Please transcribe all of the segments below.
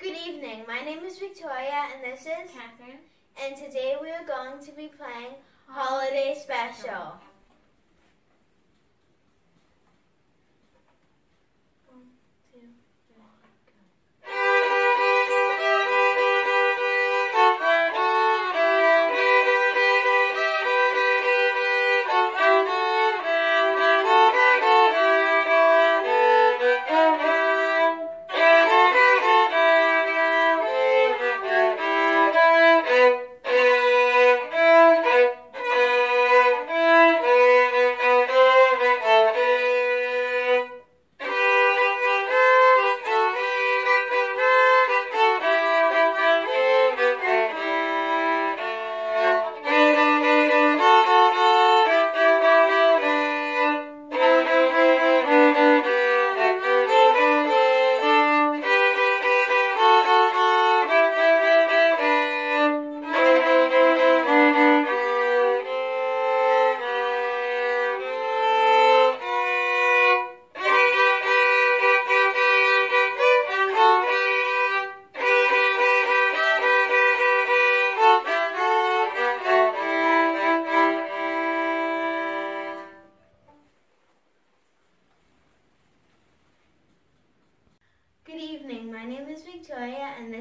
Good evening. My name is Victoria and this is Catherine. and today we are going to be playing Holiday Special.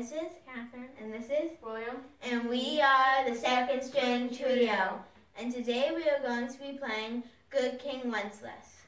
This is Catherine. and this is William. and we are the Second String Trio. And today we are going to be playing Good King Wenceslas.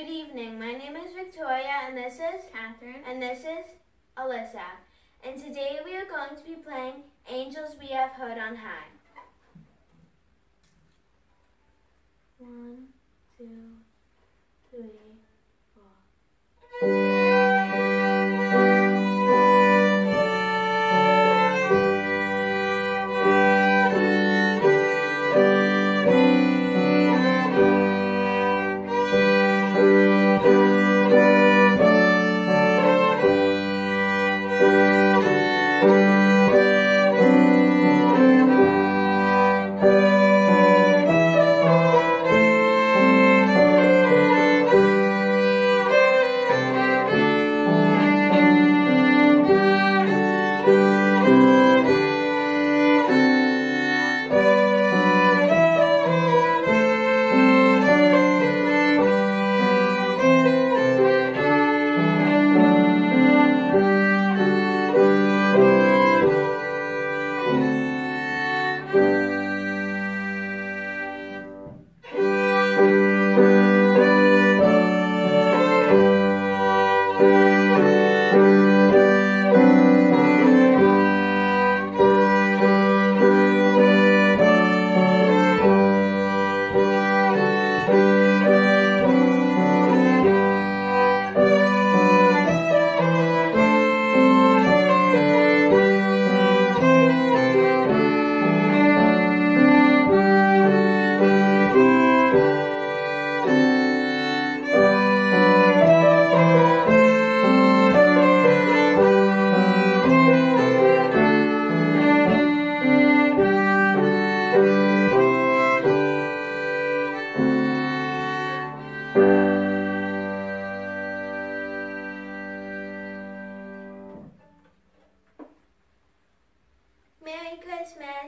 Good evening. My name is Victoria and this is Catherine. and this is Alyssa. And today we are going to be playing Angels We Have Heard on High. One, two, three,